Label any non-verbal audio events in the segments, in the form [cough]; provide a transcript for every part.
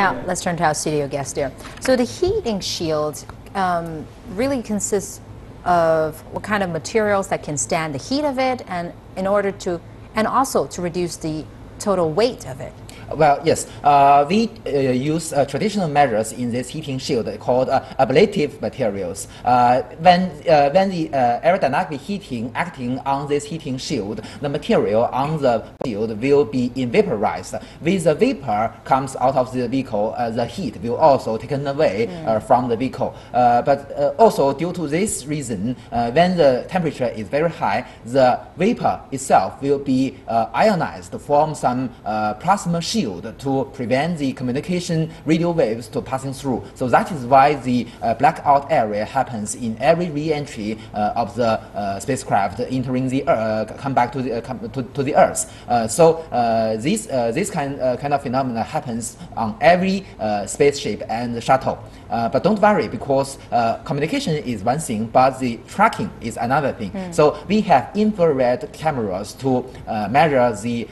Now, let's turn to our studio guest here. So the heating shield um, really consists of what kind of materials that can stand the heat of it and in order to, and also to reduce the total weight of it. Well, yes, uh, we uh, use uh, traditional measures in this heating shield called uh, ablative materials. Uh, when uh, when the aerodynamic heating acting on this heating shield, the material on the shield will be vaporized. With the vapor comes out of the vehicle, the heat will also taken away mm. from the vehicle. but also due to this reason, when the temperature is very high, the vapor itself will be ionized, to form some plasma shield shield to prevent the communication radio waves to passing through. So that is why the uh, blackout area happens in every re-entry uh, of the uh, spacecraft entering the Earth, come back to the, uh, to, to the Earth. Uh, so this, this kind, kind of phenomena happens on every spaceship and shuttle. But don't worry because communication is one thing, but the tracking is another thing. Mm. So we have infrared cameras to measure the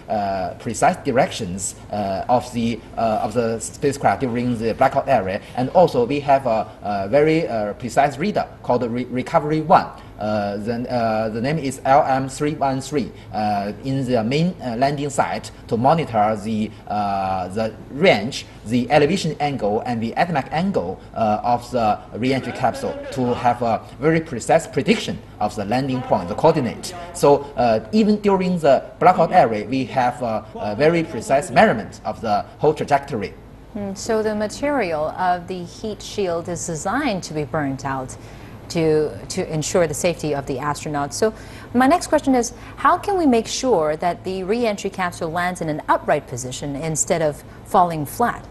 precise directions uh, of the uh, of the spacecraft during the blackout area, and also we have a, a very uh, precise reader called Re Recovery One. Uh, the, uh, the name is LM313 uh, in the main landing site to monitor the, the range, the elevation angle, and the azimuth angle of the re-entry capsule to have a very precise prediction of the landing point, the coordinate. So even during the blackout area, we have a, a very precise measurement of the whole trajectory. Mm, so the material of the heat shield is designed to be burnt out to, to ensure the safety of the astronauts. So my next question is, how can we make sure that the reentry capsule lands in an upright position instead of falling flat?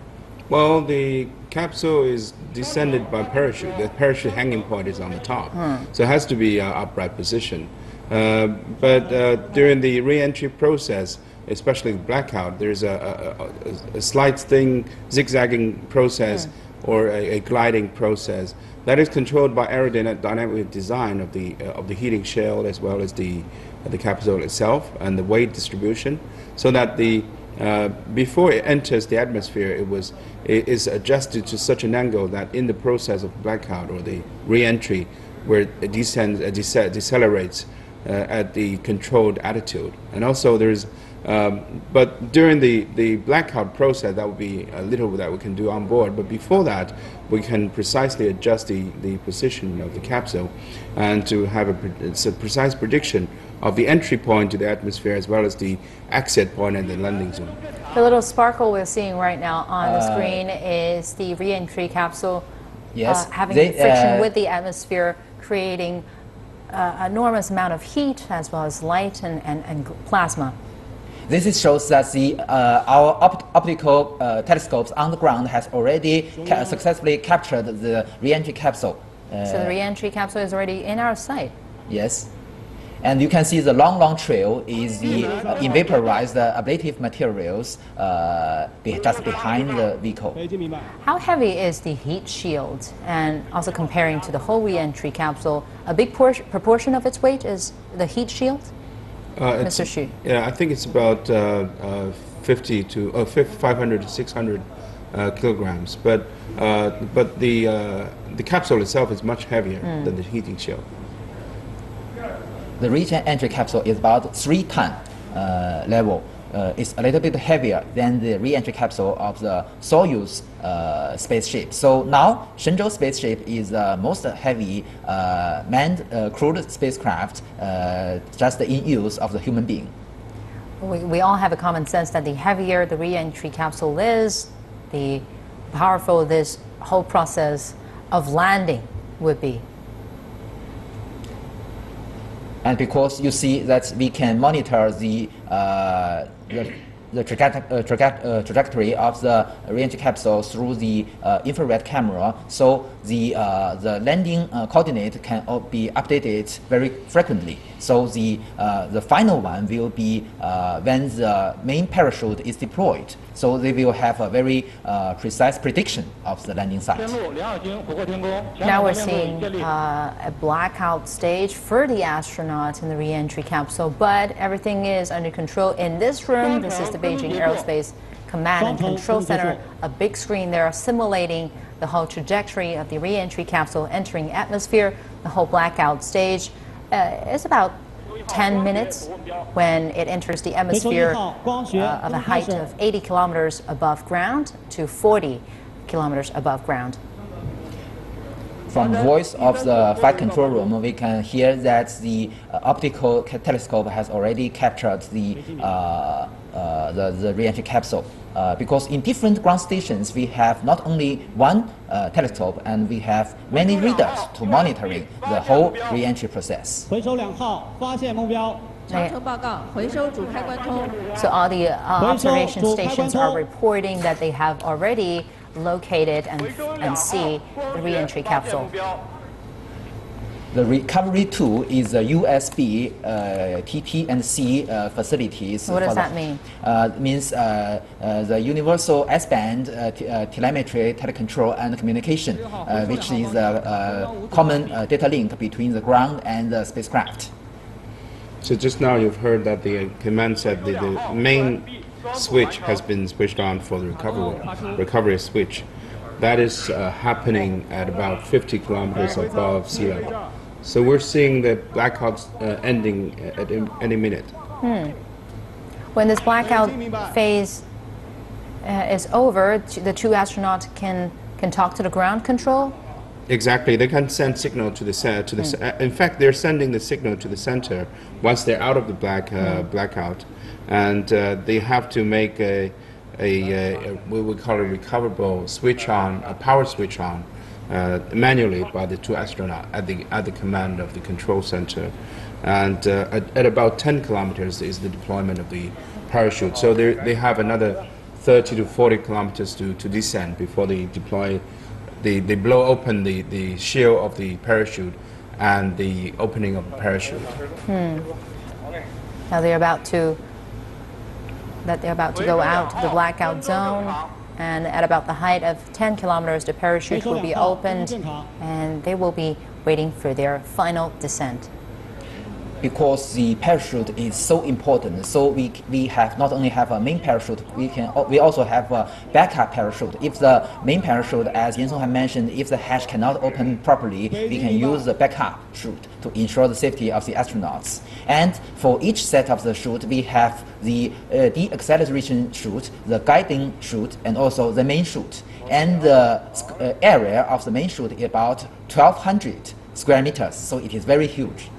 Well, the capsule is descended by parachute. The parachute hanging point is on the top, hmm. so it has to be an upright position. Uh, but uh, during the re-entry process, especially blackout, there's a, a, a, a slight thing zigzagging process. Hmm or a, a, gliding process that is controlled by aerodynamic design of the uh, of the heating shell as well as the uh, the capsule itself and the weight distribution, so that the uh, before it enters the atmosphere, it was it is adjusted to such an angle that in the process of blackout or the re-entry, where it descends, uh, decelerates uh, at the controlled attitude, and also there's um, but during the, the blackout process, that would be a little that we can do on board. But before that, we can precisely adjust the, the position of the capsule and to have a, a precise prediction of the entry point to the atmosphere as well as the exit point and the landing zone. The little sparkle we're seeing right now on the uh, screen is the re-entry capsule yes, uh, having they, friction uh, with the atmosphere, creating uh, enormous amount of heat as well as light and, and, and plasma. This shows that the, uh, our opt optical uh, telescopes on the ground has already ca successfully captured the re-entry capsule. Uh, so the re-entry capsule is already in our sight? Yes. And you can see the long, long trail is the uh, evaporized ablative materials uh, just behind the vehicle. How heavy is the heat shield? And also comparing to the whole re-entry capsule, a big proportion of its weight is the heat shield? Uh, Mr. Xu. Yeah, I think it's about uh, uh, 50 to uh, 500 to 600 uh, kilograms, but uh, but the the capsule itself is much heavier mm. than the heating shell. The re-entry capsule is about three ton level uh, is a little bit heavier than the re-entry capsule of the Soyuz uh, spaceship. So now Shenzhou spaceship is the most heavy uh, manned uh, crewed spacecraft uh, just in use of the human being. We, we all have a common sense that the heavier the re-entry capsule is, the powerful this whole process of landing would be. And because you see that we can monitor the, uh, the uh, uh, trajectory of the re-entry capsule through the uh, infrared camera, so the uh, the landing uh, coordinate can be updated very frequently. So the uh, the final one will be when the main parachute is deployed. So they will have a very precise prediction of the landing site. Now we're seeing a blackout stage for the astronauts in the re-entry capsule, but everything is under control in this room. This is the Beijing Aerospace command and control center, a big screen there simulating the whole trajectory of the re-entry capsule entering atmosphere. The whole blackout stage uh, is about 10 minutes when it enters the atmosphere uh, of a height of 80 kilometers above ground to 40 kilometers above ground. From the voice of the flight control room, we can hear that the uh, optical telescope has already captured the, uh, uh, the, the reentry capsule. Uh, because in different ground stations, we have not only one uh, telescope, and we have many readers to monitoring the whole reentry process. So all the uh, observation stations are reporting that they have already located and, and see the reentry capsule. The recovery tool is a USB uh, TT and C uh, facilities. What does for the- that mean? Uh, it means uh, uh, the universal S-band uh, t- uh, telemetry, telecontrol, and communication, uh, which is a uh, common uh, data link between the ground and the spacecraft. So just now you've heard that the command said the, the main switch has been switched on for the recovery recovery switch. That is uh, happening at about 50 kilometers above sea level. So we're seeing the blackouts uh, ending at any- minute. When this blackout phase uh, is over, the two astronauts can, can talk to the ground control. Exactly, they can send signal to the to the. uh, In fact, they're sending the signal to the center once they're out of the black uh, blackout, and uh, they have to make a, a, a, what we call a recoverable switch on, a power switch on, uh, manually by the two astronauts at the at the command of the control center, and uh, at, at about 10 kilometers is the deployment of the parachute. So they they have another 30 to 40 kilometers to, to descend before they deploy they, they blow open the, the shield of the parachute and the opening of the parachute. Now they're about to that they're about to go out of the blackout zone, and at about the height of 10 kilometers, the parachute will be opened, and they will be waiting for their final descent. Because the parachute is so important. So we, we have not only have a main parachute, we can we also have a backup parachute. If the main parachute, as Yan Song had mentioned, if the hatch cannot open properly, we can use the backup chute to ensure the safety of the astronauts. And for each set of the chute, we have the uh, deacceleration chute, the guiding chute, and also the main chute. And the uh, area of the main chute is about 1,200 square meters, so it is very huge.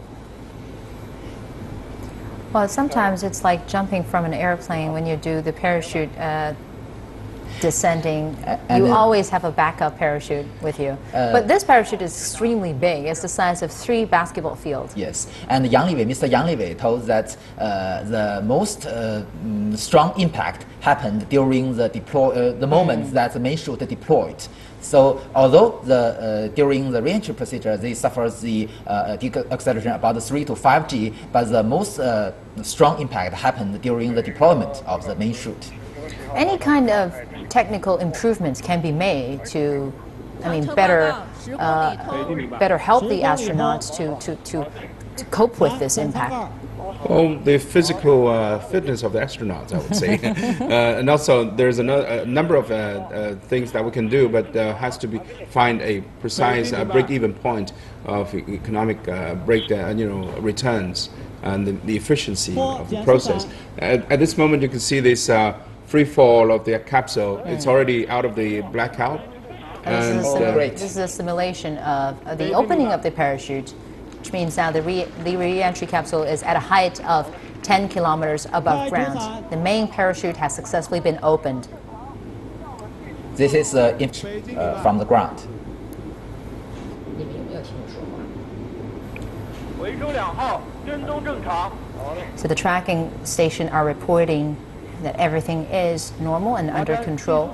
Well, sometimes it's like jumping from an airplane when you do the parachute uh, descending. and you then- always have a backup parachute with you. but this parachute is extremely big. It's the size of three basketball fields. Yes, and Yang Liwei, Mr. Yang Liwei told that uh, the most uh, mm, strong impact happened during the deploy, uh, the moment that the main chute deployed. So although the uh, during the reentry procedure they suffer the uh, deceleration about 3 to 5 g, but the most uh, strong impact happened during the deployment of the main chute. Any kind of technical improvements can be made to, I mean, better, uh, better help the astronauts to, to, to, to cope with this impact. Well, the physical uh, fitness of the astronauts, I would say, [laughs] uh, and also there's a, a number of uh, uh, things that we can do, but uh, has to be find a precise uh, break-even point of economic uh, break, uh, you know, returns and the, the efficiency of the process. At, at this moment, you can see this uh, free fall of the capsule. It's already out of the blackout. And this, is a Oh, simu- great. this is a simulation of uh, the opening of the parachute, which means now the, re the re-entry capsule is at a height of 10 kilometers above ground. The main parachute has successfully been opened. This is uh, uh, from the ground. So the tracking station are reporting that everything is normal and under control.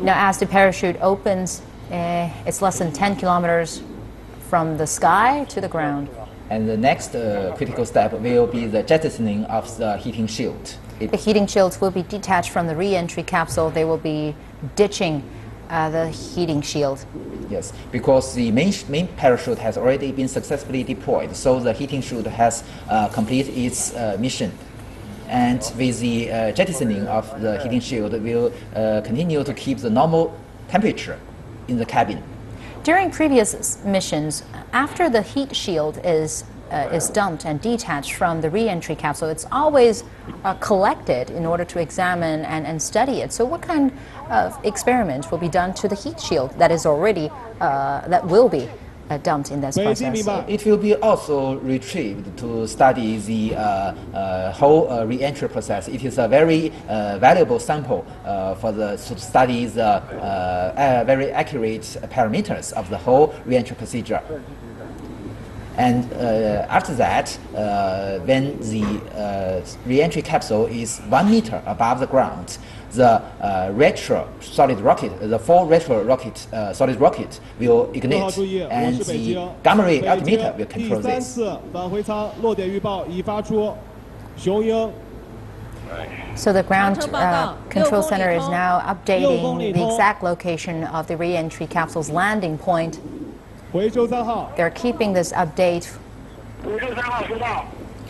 Now, as the parachute opens, uh, it's less than 10 kilometers from the sky to the ground. And the next uh, critical step will be the jettisoning of the heating shield. It- The heating shields will be detached from the re-entry capsule. They will be ditching uh, the heating shield. Yes, because the main, sh- main parachute has already been successfully deployed, so the heating shield has uh, completed its uh, mission. and with the uh, jettisoning of the heating shield, will uh, continue to keep the normal temperature in the cabin. During previous missions, after the heat shield is uh, is dumped and detached from the re-entry capsule, it's always uh, collected in order to examine and, and study it. So, what kind of experiment will be done to the heat shield that is already uh, that will be uh, dumped in process. It will be also retrieved to study the uh, uh whole uh, reentry process. It is a very uh, valuable sample uh, for the to study the very accurate parameters of the whole reentry procedure. And uh, after that, uh, when the uh, reentry capsule is one meter above the ground, the uh, retro solid rocket, the four retro rocket uh, solid rocket will ignite, and the gamma ray altimeter will control this. so the ground uh, control center is now updating the exact location of the re-entry capsule's landing point. They're keeping this update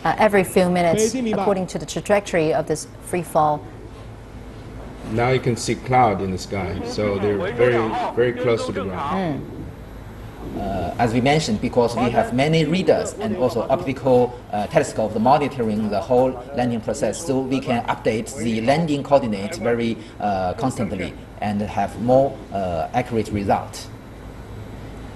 uh, every few minutes according to the trajectory of this free fall. Now you can see cloud in the sky, so they're very, very close to the ground. Uh, as we mentioned, because we have many readers and also optical uh, telescope monitoring the whole landing process, so we can update the landing coordinates very uh, constantly and have more uh, accurate result.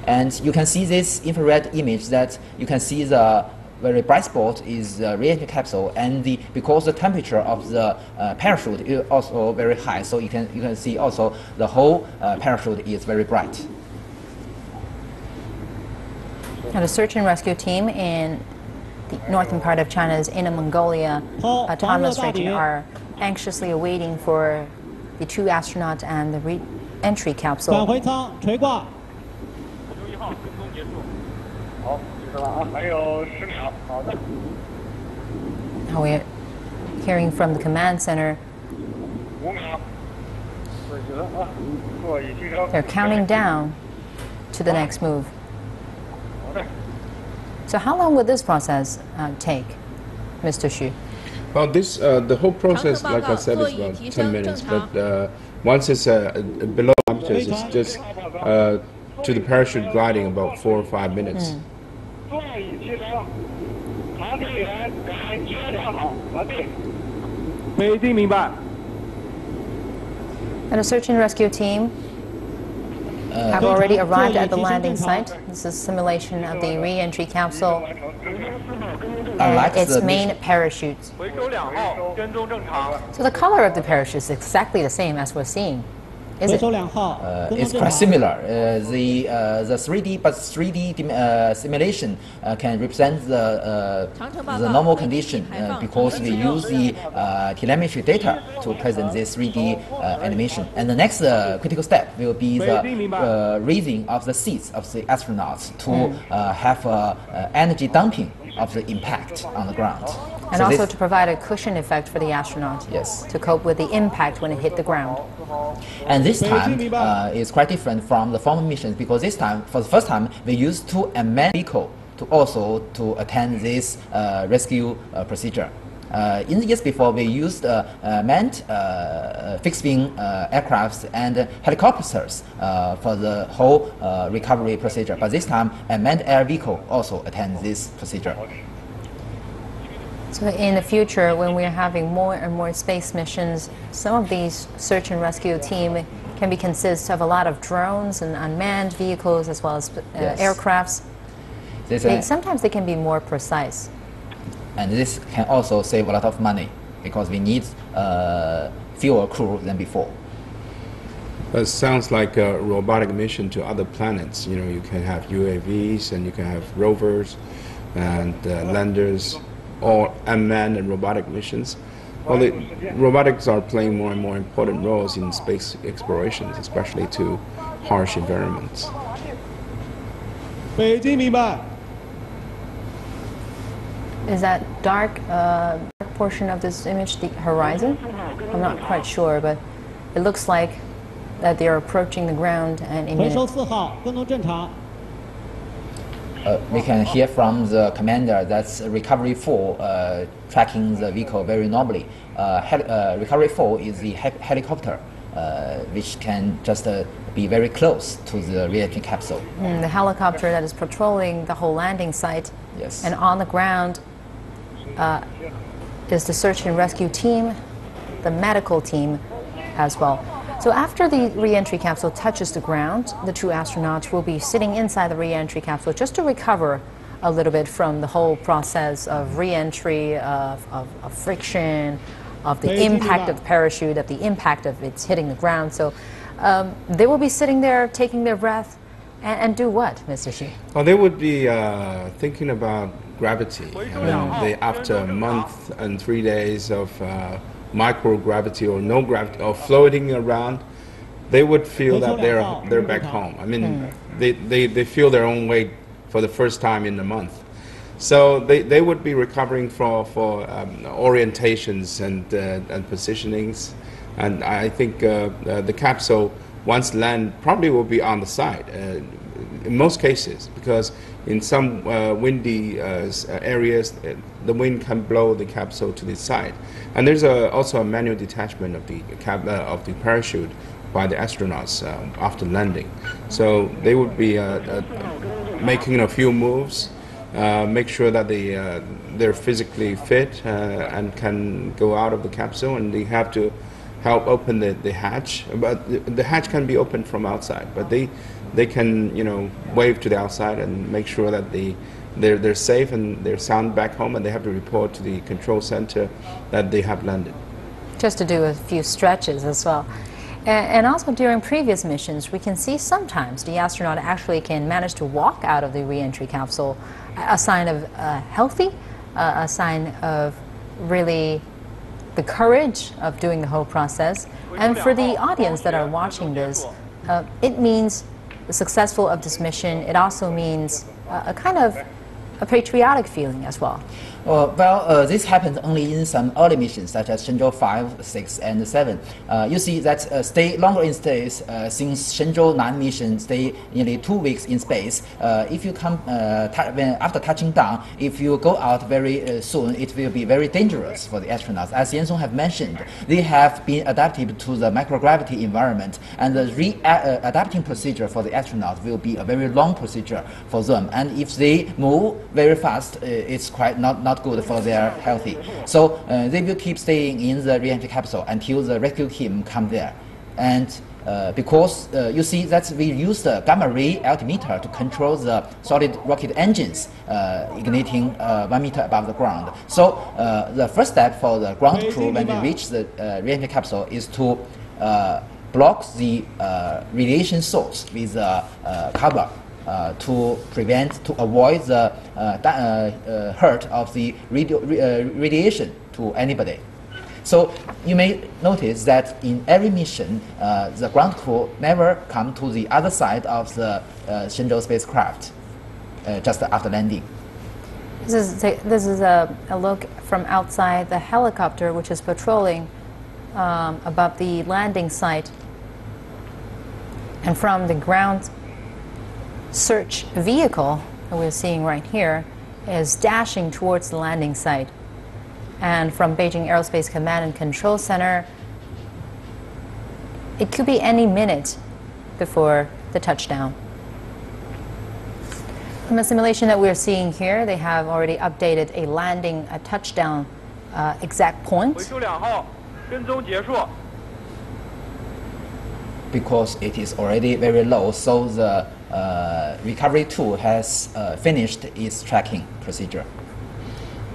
And you can see this infrared image that you can see the very bright spot is the re-entry capsule, and the, because the temperature of the uh, parachute is also very high, so you can you can see also the whole uh, parachute is very bright. And the search and rescue team in the northern part of China's Inner Mongolia autonomous region are anxiously awaiting for the two astronauts and the re-entry 返 capsule. Now we're hearing from the command center. They're counting down to the next move. So how long would this process uh, take, Mr. Xu? Well, this uh, the whole process, like I said, is about 10 minutes, but uh, once it's uh, below it's just uh, to the parachute gliding about four or five minutes. Mm. 椅提升。航天员感觉良好，完毕。北京明白。 And the search and rescue team have Good already job. arrived Good at the job. landing Good job. site. This is simulation of the re-entry capsule 跟踪四号跟踪正 and Unlike its the main mission- parachutes. 回收两号跟踪正常。 So the color of the parachute is exactly the same as we're seeing, Is it? Uh, it's quite similar. Uh, the uh, the 3D but 3D simulation can represent the the normal condition because we use the telemetry data to present this 3D animation. And the next critical step will be the raising of the seats of the astronauts to have energy dumping of the impact on the ground. And so also to provide a cushion effect for the astronaut. Yes. To cope with the impact when it hit the ground. And this time uh, is quite different from the former missions because this time, for the first time, they used two unmanned vehicles to also to attend this uh, rescue uh, procedure. Uh, in the years before, we used uh, uh, manned uh, fixed-wing uh, aircrafts and helicopters uh, for the whole uh, recovery procedure. But this time, a manned air vehicle also attends this procedure. So in the future, when we're having more and more space missions, some of these search and rescue team can be consist of a lot of drones and unmanned vehicles as well as uh, Yes. aircrafts. They, sometimes they can be more precise and this can also save a lot of money because we need uh, fewer crew than before. It sounds like a robotic mission to other planets. You know, you can have UAVs and you can have rovers and uh, landers, all unmanned and robotic missions. Well, the robotics are playing more and more important roles in space explorations, especially to harsh environments. 北京明白。 is that dark, uh, portion of this image the horizon? I'm not quite sure, but it looks like that they are approaching the ground and uh, we can hear from the commander that's recovery 4 uh, tracking the vehicle very normally. Uh, uh recovery 4 is the he helicopter uh, which can just uh, be very close to the reentry capsule. Mm, the helicopter that is patrolling the whole landing site yes. and on the ground uh, is the search and rescue team, the medical team as well. So after the re-entry capsule touches the ground, the two astronauts will be sitting inside the re-entry capsule just to recover a little bit from the whole process of re-entry, of, of, of friction, of the impact of the parachute, of the impact of it's hitting the ground. So um, they will be sitting there taking their breath and, and do what, Mr. Xu? Well, they would be uh, thinking about gravity. I mean, they, after a month and three days of uh, microgravity or no gravity or floating around, they would feel that they're they're back home. I mean, they, they, they feel their own weight for the first time in a month. So they, they would be recovering for, for um, orientations and, uh, and positionings. And I think uh, uh, the capsule, once land, probably will be on the side uh, in most cases, because in some uh, windy uh, uh, areas, uh, the wind can blow the capsule to the side. And there's a, also a manual detachment of the, cap, uh, of the parachute by the astronauts um, after landing. So they would be uh, making a few moves, make sure that they, they're physically fit and can go out of the capsule, and they have to help open the, the hatch. But the, the hatch can be opened from outside, but they, they can you know wave to the outside and make sure that they, they're, they're safe and they're sound back home, and they have to report to the control center that they have landed. just to do a few stretches as well. And also during previous missions, we can see sometimes the astronaut actually can manage to walk out of the reentry capsule, a a sign of uh, healthy, uh, a sign of really the courage of doing the whole process. And for the audience that are watching this, uh, it means the successful of this mission. It also means uh, a kind of a patriotic feeling as well. Uh, well, uh, this happens only in some early missions, such as Shenzhou 5, 6, and 7. Uh, you see that uh, stay longer in space, uh, since Shenzhou 9 mission stay nearly two weeks in space. Uh, if you come when, after touching down, if you go out very soon, it will be very dangerous for the astronauts. As Yan Song have mentioned, they have been adapted to the microgravity environment, and the re-adapting procedure for the astronauts will be a very long procedure for them. And if they move very fast, it's quite not, not good for their healthy. So uh, they will keep staying in the re-entry capsule until the rescue team come there. And uh, because uh, you see that we use the gamma ray altimeter to control the solid rocket engines uh, igniting uh, one meter above the ground. So uh, the first step for the ground crew when they reach the uh, re-entry capsule is to uh, block the uh, radiation source with a uh, cover to prevent, to avoid the uh, uh, uh, hurt of the radio, uh, radiation to anybody. So you may notice that in every mission, uh, the ground crew never come to the other side of the uh, Shenzhou spacecraft uh, just after landing. This is, this is a, a look from outside the helicopter, which is patrolling um, above the landing site. And from the ground search vehicle that we're seeing right here is dashing towards the landing site. And from Beijing Aerospace Command and Control Center, it could be any minute before the touchdown. From the simulation that we're seeing here, they have already updated a landing, a touchdown uh, exact point. Because it is already very low, so the recovery tool has uh, finished its tracking procedure.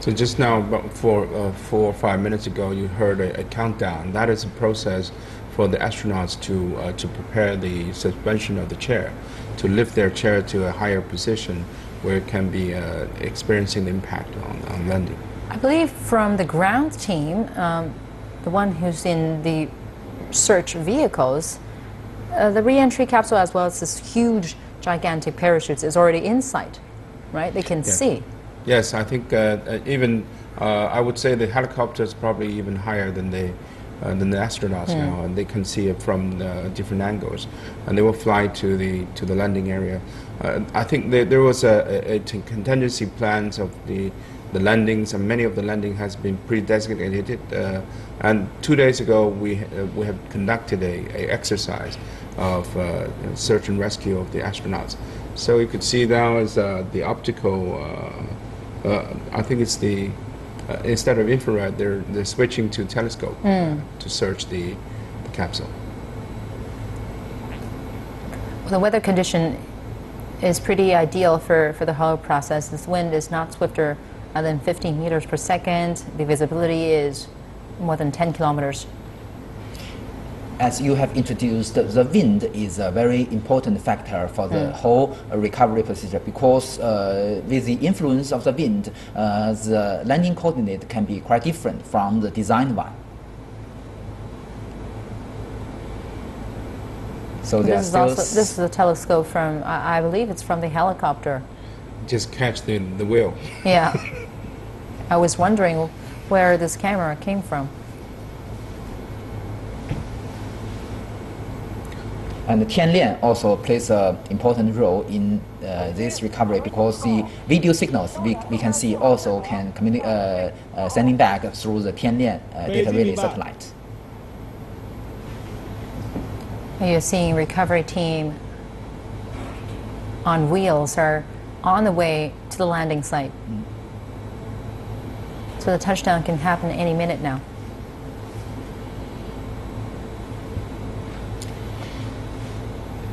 So just now, about four, uh, four or five minutes ago, you heard a, a countdown. That is a process for the astronauts to uh, to prepare the suspension of the chair, to lift their chair to a higher position where it can be uh, experiencing the impact on, on landing. I believe from the ground team, um, the one who's in the search vehicles, uh, the re-entry capsule as well as this huge, gigantic parachutes is already in sight, right? They can see. Yes, I think uh, uh, even uh, I would say the helicopter is probably even higher than the uh, than the astronauts now, and they can see it from uh, different angles, and they will fly to the to the landing area. Uh, I think there, there was a contingency plans of the the landings, and many of the landing has been pre-designated. Uh, and two days ago, we uh, we have conducted a, a exercise of uh, search and rescue of the astronauts. So you could see now is uh, the optical. Uh, uh, I think it's the uh, instead of infrared, they're they're switching to telescope uh, to search the, the capsule. The weather condition is pretty ideal for, for the hollow process. This wind is not swifter than 15 meters per second. The visibility is more than 10 kilometers. As you have introduced, the wind is a very important factor for the whole uh, recovery procedure because uh, with the influence of the wind, uh, the landing coordinate can be quite different from the designed one. So This is also this is a telescope from I, I believe it's from the helicopter. Just catch the the wheel. Yeah. [laughs] I was wondering where this camera came from. And the Tianlian also plays an important role in uh, this recovery because the video signals we, we can see also can communi- uh, uh, sending back through the Tianlian uh, data relay satellite. You're seeing recovery team on wheels are on the way to the landing site. So the touchdown can happen any minute now.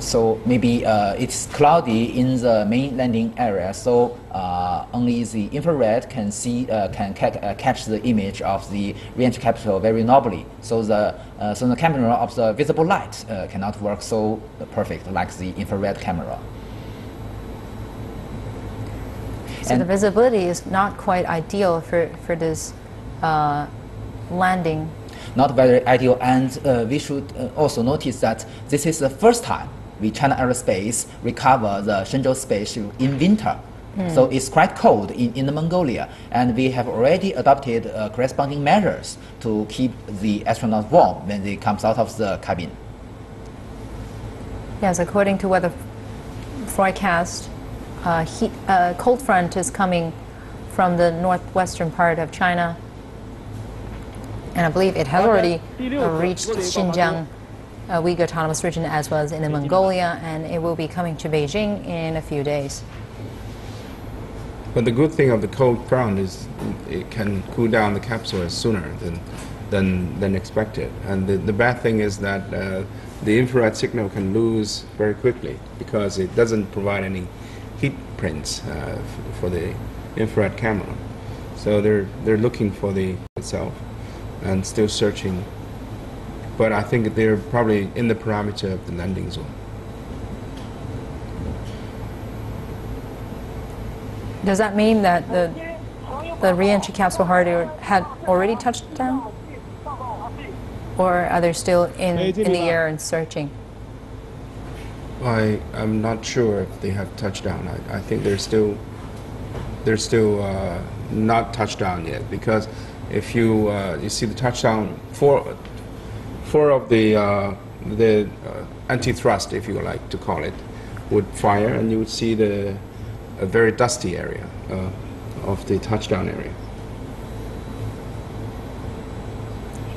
So maybe uh, it's cloudy in the main landing area, so uh, only the infrared can see uh, can ca- uh, catch the image of the re-entry capsule very nobly. So the uh, so the camera of the visible light uh, cannot work so perfect like the infrared camera. So And- the visibility is not quite ideal for, for this uh, landing. not very ideal. And uh, we should uh, also notice that this is the first time we China Aerospace recover the Shenzhou spaceship in winter. So it's quite cold in, Inner Mongolia, and we have already adopted uh, corresponding measures to keep the astronauts warm when they comes out of the cabin. Yes, according to weather forecast, uh, heat, uh, cold front is coming from the northwestern part of China, and I believe it has already uh, reached Xinjiang, Uyghur Autonomous Region, as well as Inner Mongolia, and it will be coming to Beijing in a few days. But the good thing of the cold front is it can cool down the capsule sooner than than, than expected. And the, the bad thing is that uh, the infrared signal can lose very quickly because it doesn't provide any heat prints uh, for the infrared camera. So they're they're looking for the itself and still searching. But I think they're probably in the parameter of the landing zone. Does that mean that the the re-entry capsule had had already touched down, or are they still in, in the air and searching? I am not sure if they have touchdown. I, I think they're still they're still uh, not touchdown yet because if you uh, you see the touchdown four four of the, uh, the uh, anti-thrust, if you like to call it, would fire and you would see the a very dusty area uh, of the touchdown area.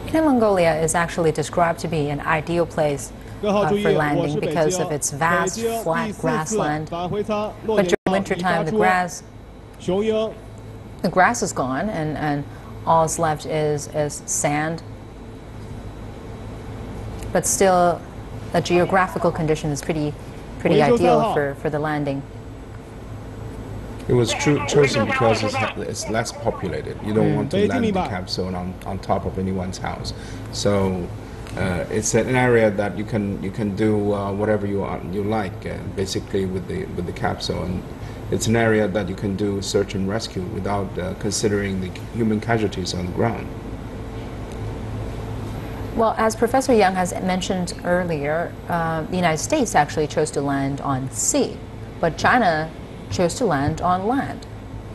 Inner Mongolia is actually described to be an ideal place uh, for landing because of its vast flat grassland. But during wintertime, the grass, the grass is gone, and, and all that's left is, is sand but still the geographical condition is pretty, pretty ideal for, for the landing. It was chosen because it's, it's, less populated. You don't mm. want to land the capsule on, on top of anyone's house. So uh, it's an area that you can you can do uh, whatever you you like uh, basically with the with the capsule and it's an area that you can do search and rescue without uh, considering the human casualties on the ground. Well, as Professor Young has mentioned earlier, uh, the United States actually chose to land on sea, but China chose to land on land.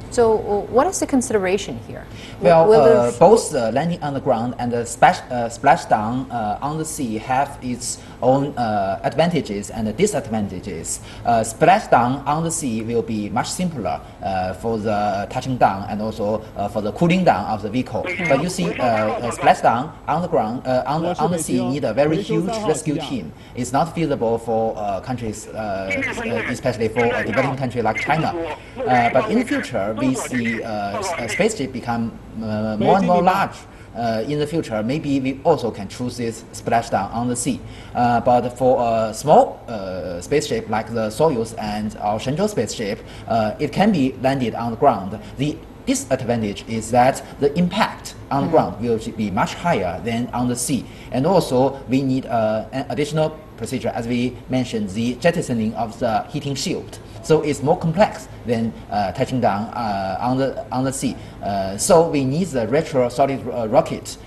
So, uh, what is the consideration here? Well, uh, both the landing on the ground and the splash, uh, splashdown uh, on the sea have its own uh, advantages and disadvantages. Uh, splashdown on the sea will be much simpler uh, for the touching down and also uh, for the cooling down of the vehicle. But you see, uh, a splashdown on the ground, uh, on, the, on the sea, need a very huge rescue team. It's not feasible for uh, countries, uh, uh, especially for a developing country like China. Uh, but in the future, we see uh, s- uh, spaceship become uh, more and more large. Uh, in the future, maybe we also can choose this splashdown on the sea. Uh, but for a small uh, spaceship like the Soyuz and our Shenzhou spaceship, uh, it can be landed on the ground. The disadvantage is that the impact on the ground will be much higher than on the sea. And also, we need uh, an additional procedure, as we mentioned, the jettisoning of the heating shield. So it's more complex than uh, touching down uh, on the on the sea. Uh, so we need the retro solid rocket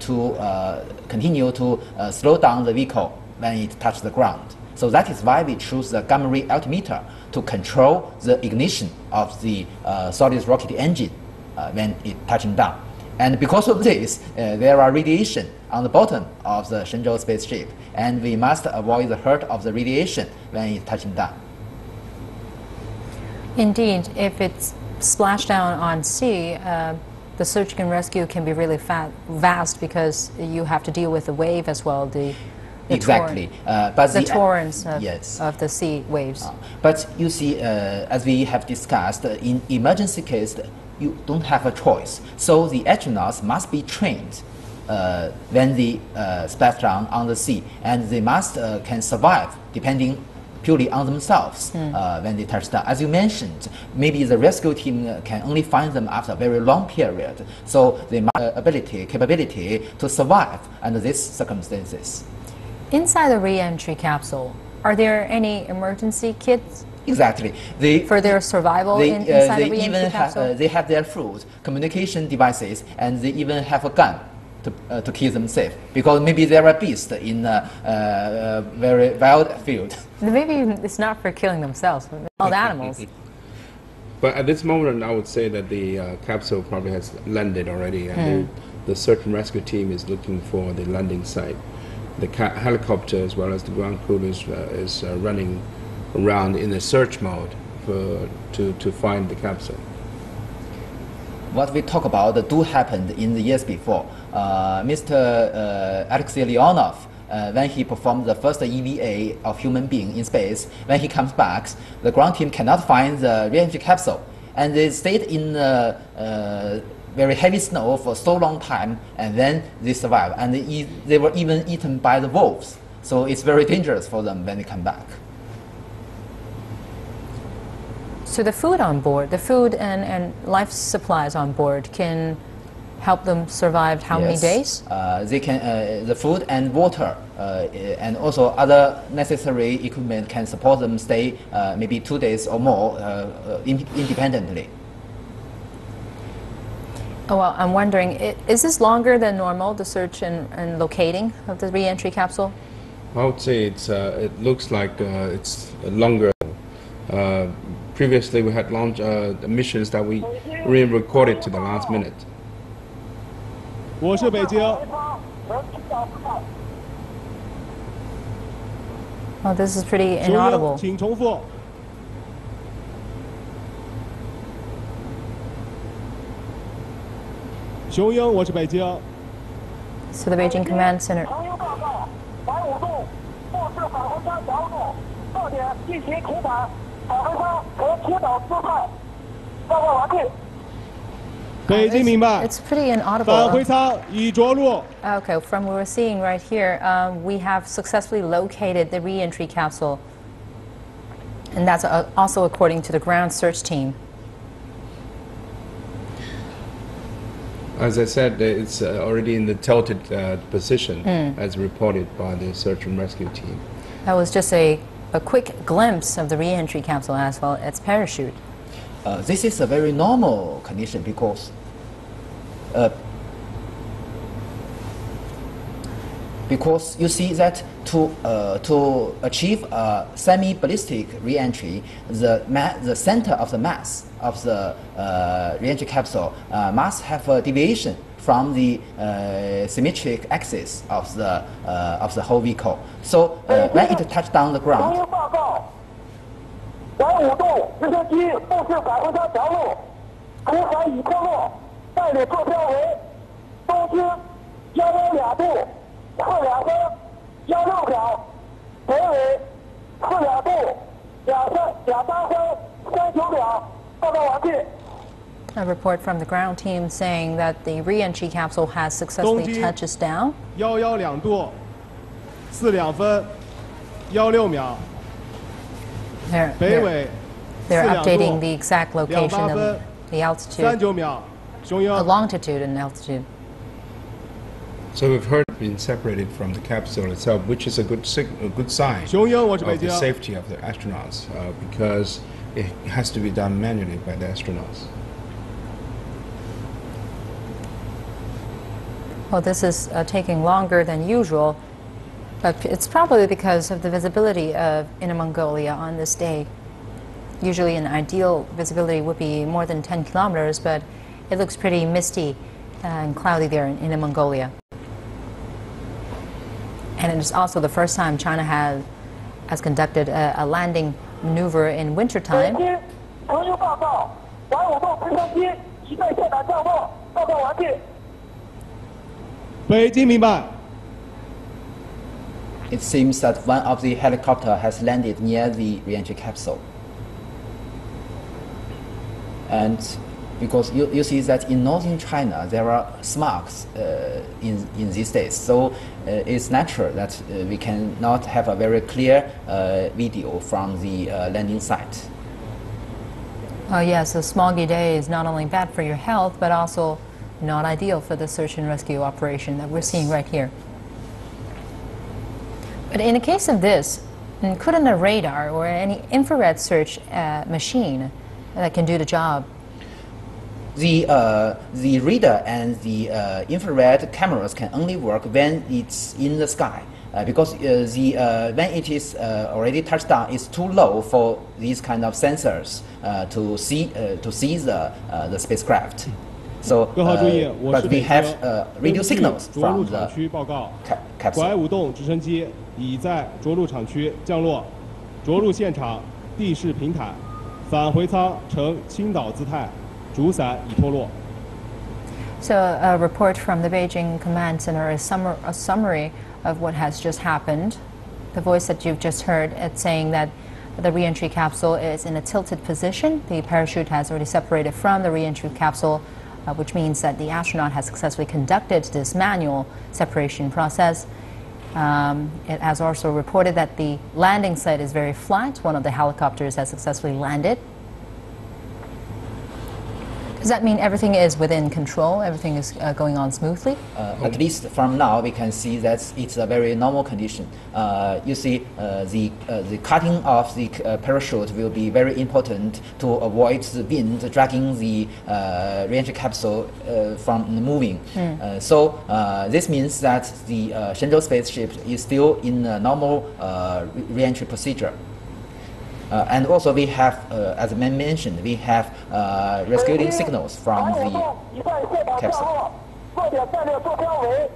to continue to slow down the vehicle when it touches the ground. So that is why we choose the gamma ray altimeter to control the ignition of the uh, solid rocket engine uh, when it touching down. And because of this, uh, there are radiation on the bottom of the Shenzhou spaceship, and we must avoid the hurt of the radiation when it's touching down. Indeed, if it's splashed down on sea, uh, the search and rescue can be really vast because you have to deal with the wave as well. The, the exactly. Uh, but the torrents of, yes. of the sea waves. But you see, uh, as we have discussed, uh, in emergency case, you don't have a choice. So the astronauts must be trained uh, when they uh, splash down on the sea, and they must uh, can survive depending purely on themselves uh, when they touch down. As you mentioned, maybe the rescue team uh, can only find them after a very long period. So the uh, ability, capability to survive under these circumstances. Inside the re-entry capsule, are there any emergency kits Exactly. They, for their survival they, in, uh, inside they the re-entry even have, capsule? uh, they have their food, communication devices, and they even have a gun to, uh, to keep them safe. Because maybe there are beasts in a uh, uh, very wild field. Maybe it's not for killing themselves, but wild [laughs] animals. But at this moment, I would say that the uh, capsule probably has landed already, and Hmm. the, the search and rescue team is looking for the landing site. The ca- helicopter, as well as the ground crew, is, uh, is uh, running around in a search mode for, to, to find the capsule. What we talk about do happened in the years before. Uh, Mr. Uh, Alexei Leonov, uh, when he performed the first EVA of human being in space, when he comes back, the ground team cannot find the re-entry capsule, and they stayed in uh, uh, very heavy snow for so long time, and then they survived, and they, eat, they were even eaten by the wolves. So it's very dangerous for them when they come back. So the food on board, the food and, and life supplies on board can help them survive how many days? Uh, they can uh, the food and water uh, and also other necessary equipment can support them stay uh, maybe two days or more uh, uh, in- independently. Oh, well, I'm wondering, is this longer than normal, the search and, and locating of the re-entry capsule? I would say it's, uh, it looks like uh, it's longer. Uh, previously, we had launch uh, the missions that we re-recorded to the last minute. 我是北京， Oh, this is pretty 雄鹰， inaudible. 请重复。雄鹰，我是北京。 So the Beijing Command Center. 长鹰报告，白五洞末世返回山小组，特点进行空返， 返回舱和出岛姿态。报告完毕。北京明白。 It's pretty 返 inaudible. 回舱已着陆。 Okay, from what we're seeing right here, um, we have successfully located the re-entry capsule. And that's uh, also according to the ground search team. As I said, uh, it's uh, already in the tilted uh, position as reported by the search and rescue team. That was just a, a quick glimpse of the re-entry capsule as well as parachute. Uh, this is a very normal condition because uh, because you see that to, uh, to achieve a semi-ballistic re-entry, the, the center of the mass of the uh, re-entry capsule uh, must have a deviation from the uh, symmetric axis of the, uh, of the whole vehicle. So uh, when it touched down the 重 ground, 新报告，拐五洞直升机目视返回舱着陆，空船已降落，代理坐标为东经幺幺两度四两分幺六秒，北纬四两度两三两八分三九秒，报告完毕。 A report from the ground team saying that the re-entry capsule has successfully Dongji. touched down. 幺幺两度四两分幺六秒， They're, 北 they're, 纬 they're 四两 updating 度 the exact location 两八分 of the 三 altitude, 九秒，雄 the 鹰。 longitude and altitude. So we've heard been separated from the capsule itself, which is a good sig- a good sign 雄鹰，我是北 of 京 the。safety of the astronauts uh, because it has to be done manually by the astronauts. Well, this is uh, taking longer than usual, but it's probably because of the visibility of Inner Mongolia on this day. Usually, an ideal visibility would be more than 10 kilometers, but it looks pretty misty and cloudy there in Inner Mongolia. And it is also the first time China has, has conducted a, a landing maneuver in 北 wintertime. 北京明白。 it seems that one of the helicopter has landed near the re-entry capsule. And because you, you see that in northern China there are smogs uh, in, in these days, so uh, it's natural that uh, we cannot have a very clear uh, video from the uh, landing site. Oh, yes, a smoggy day is not only bad for your health, but also not ideal for the search and rescue operation that we're seeing right here. But in the case of this, couldn't a radar or any infrared search uh, machine that can do the job The, uh, the radar and the uh, infrared cameras can only work when it's in the sky. Uh, because uh, the, uh, when it is uh, already touched down, it's too low for these kind of sensors to see to see the the spacecraft. So, 各号注意 uh,，我 but 是 we 北 have 京 uh,。根 radio 据 signals 着陆 from 场 the 区报告， ca- 拐 capsule. 五洞直升机已在着陆场区降落，着陆现场地势平坦，返回舱呈倾倒姿态，主伞已脱落。 So, a report from the Beijing Command Center is summar- a summary of what has just happened. The voice that you've just heard it's saying that the reentry capsule is in a tilted position. The parachute has already separated from the reentry capsule, uh, which means that the astronaut has successfully conducted this manual separation process. Um, it has also reported that the landing site is very flat. One of the helicopters has successfully landed. Does that mean everything is within control? Everything is uh, going on smoothly? Uh, at least from now, we can see that it's a very normal condition. Uh, you see, uh, the, uh, the cutting of the uh, parachute will be very important to avoid the wind dragging the uh, re-entry capsule uh, from moving. Uh, so uh, this means that the uh, Shenzhou spaceship is still in a normal uh, re- procedure. Uh, and also we have, uh, as I mentioned, we have uh, rescuing signals from 拐五 the 洞已在现场降落，落点战略坐标为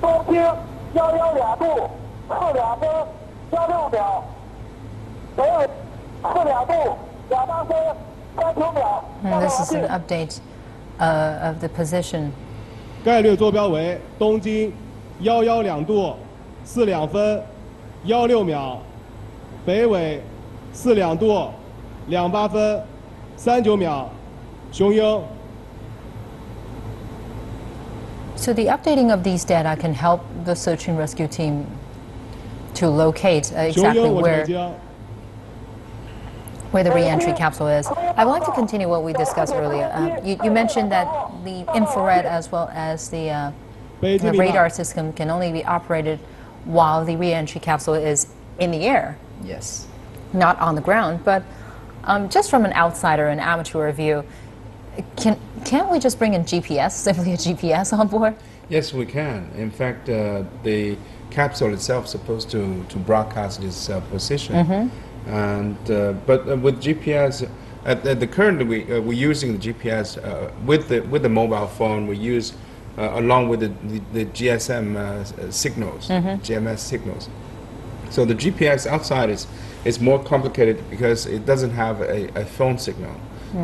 东经幺幺两度四两分幺六秒，北纬四两度两八分三九秒，报 And 告 this 完 is 毕 an。update uh, of the position. 概略坐标为东经幺幺两度四两分幺六秒， 北纬四两度两八分三九秒，雄鹰。 So the updating of these data can help the search and rescue team to locate uh, 雄 exactly 鹰，我是北 where, 京。 where the reentry capsule is. I would like to continue what we discussed earlier. Uh, you, you mentioned that the infrared as well as the, uh, 北京 the 明白 radar system can only be operated while the reentry capsule is in the air, yes. not on the ground. But um, just from an outsider, an amateur view, can, can't we just bring in GPS, simply a GPS on board? Yes, we can. In fact, uh, the capsule itself is supposed to, to broadcast its uh, position. And uh, but uh, with GPS, at, at the current we uh, we're using the GPS uh, with the with the mobile phone. We use uh, along with the, the, the GSM uh, s- uh, signals, GMS signals. So the GPS outside is, is more complicated because it doesn't have a, a phone signal.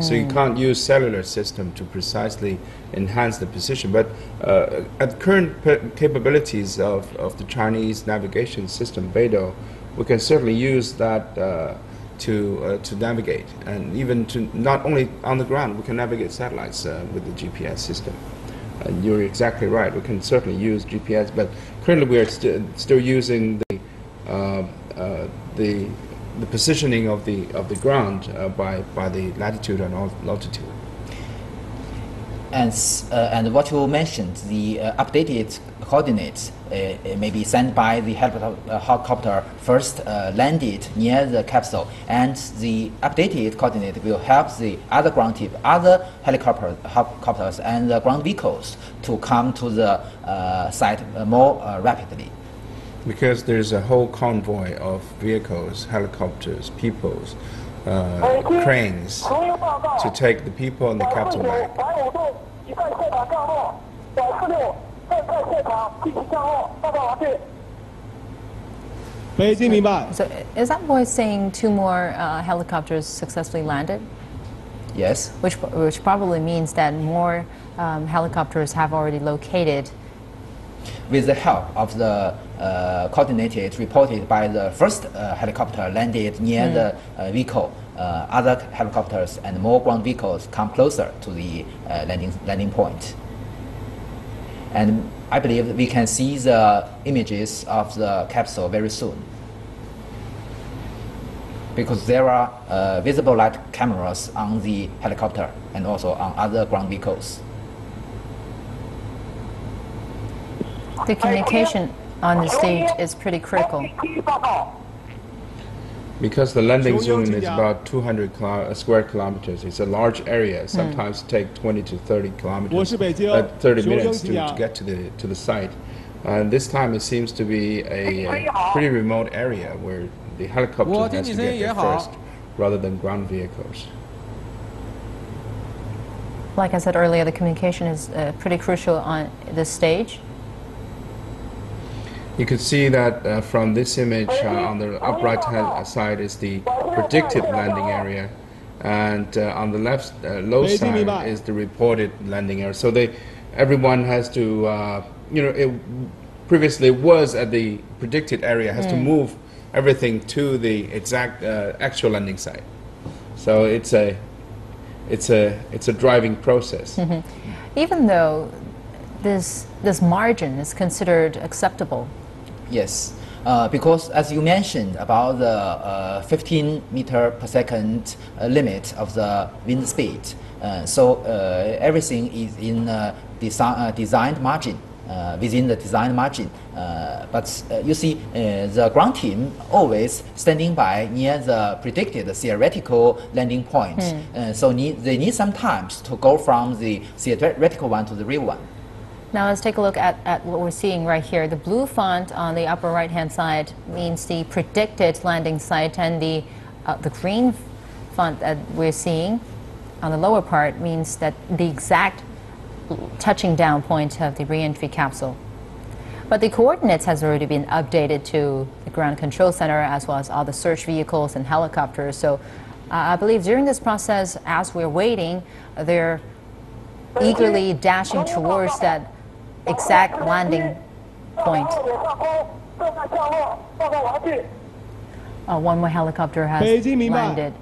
So you can't use cellular system to precisely enhance the position. But uh, at current p- capabilities of, of the Chinese navigation system, Beidou, we can certainly use that uh, to, uh, to navigate. And even to not only on the ground, we can navigate satellites uh, with the GPS system. And you're exactly right. We can certainly use GPS, but currently we are st- still using the uh, uh, the the positioning of the of the ground uh, by by the latitude and longitude. And, uh, and what you mentioned, the uh, updated coordinates uh, may be sent by the helicopter, first landed near the capsule, and the updated coordinate will help the other ground team, other helicopter, helicopters and the ground vehicles to come to the site more rapidly because there's a whole convoy of vehicles, helicopters, peoples, uh, cranes to take the people and the cattle back. So is that voice saying two more uh, helicopters successfully landed? Yes. Which, which probably means that more um, helicopters have already located. With the help of the coordinated reported by the first uh, helicopter landed near the uh, vehicle, uh, other helicopters and more ground vehicles come closer to the uh, landing, landing point. And I believe we can see the images of the capsule very soon. Because there are uh, visible light cameras on the helicopter and also on other ground vehicles. The communication on the stage is pretty critical. Because the landing zone is about 200 uh, square kilometers, it's a large area. Hmm. Sometimes take 20 to 30 kilometers, uh, 30 minutes to, to, get to the to the site. And this time it seems to be a, a pretty remote area where the helicopter has to get there first, rather than ground vehicles. Like I said earlier, the communication is uh, pretty crucial on this stage. You can see that uh, from this image uh, on the up right hand side is the predicted landing area, and uh, on the left uh, low Beijing side 明白。is the reported landing area. So they, everyone has to, uh, you know, it previously was at the predicted area, has to move everything to the exact uh, actual landing site. So it's a, it's a, it's a driving process. Even though this, this margin is considered acceptable, Yes, uh, because as you mentioned about the uh, 15 meter per second uh, limit of the wind speed, uh, so uh, everything is in uh, desi- uh, designed margin. Uh, within the design margin, uh, but uh, you see, uh, the ground team always standing by near the predicted theoretical landing point. Uh, so need, they need some time to go from the theoretical one to the real one. Now let's take a look at, at what we're seeing right here. The blue font on the upper right hand side means the predicted landing site and the, uh, the green font that we're seeing on the lower part means that the exact touching down point of the reentry capsule. But the coordinates has already been updated to the ground control center as well as all the search vehicles and helicopters. So uh, I believe during this process, as we're waiting, they're eagerly dashing towards that exact landing point. Uh, one more helicopter has landed.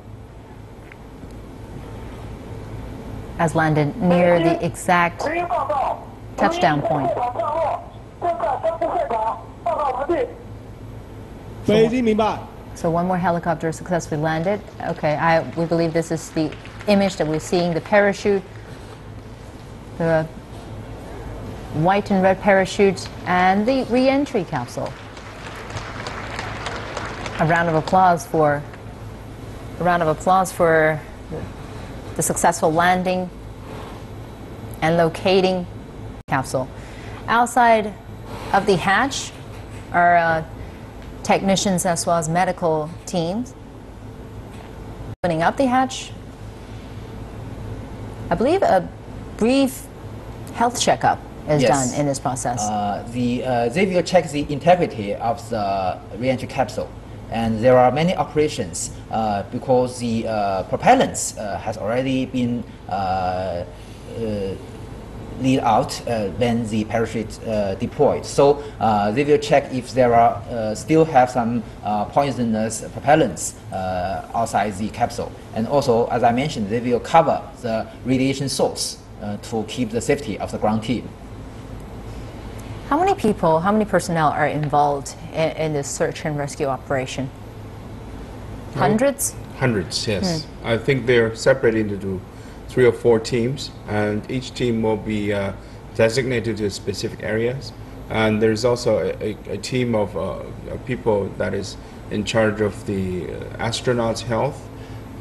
Has landed near the exact touchdown point. So, so one more helicopter successfully landed. Okay, I, we believe this is the image that we're seeing, the parachute, the white and red parachutes, and the re-entry capsule. A round of applause for a round of applause for the successful landing and locating capsule. Outside of the hatch, are uh, technicians as well as medical teams opening up the hatch. I believe a brief health checkup is Yes. done in this process. Uh, the, uh, they will check the integrity of the reentry capsule. And there are many operations uh, because the uh, propellants uh, has already been uh, uh, lead out uh, when the parachute uh, deployed. So uh, they will check if there are uh, still have some uh, poisonous propellants uh, outside the capsule. And also, as I mentioned, they will cover the radiation source uh, to keep the safety of the ground team. How many people, how many personnel are involved in, in this search and rescue operation? Hundreds? Hundreds, yes. I think they're separated into three or four teams, and each team will be uh, designated to specific areas. And there's also a, a, a team of uh, uh, people that is in charge of the uh, astronauts' health,